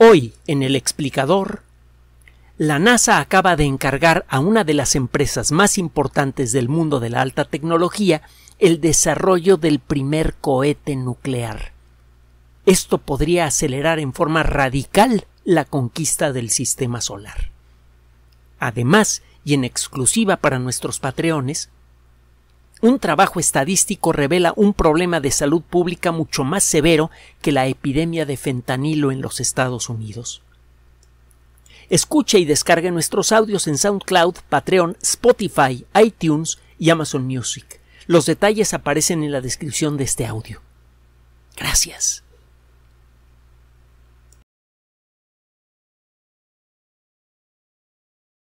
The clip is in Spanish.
Hoy, en el explicador, la NASA acaba de encargar a una de las empresas más importantes del mundo de la alta tecnología el desarrollo del primer cohete nuclear. Esto podría acelerar en forma radical la conquista del sistema solar. Además, y en exclusiva para nuestros patreones, un trabajo estadístico revela un problema de salud pública mucho más severo que la epidemia de fentanilo en los Estados Unidos. Escuche y descargue nuestros audios en SoundCloud, Patreon, Spotify, iTunes y Amazon Music. Los detalles aparecen en la descripción de este audio. Gracias.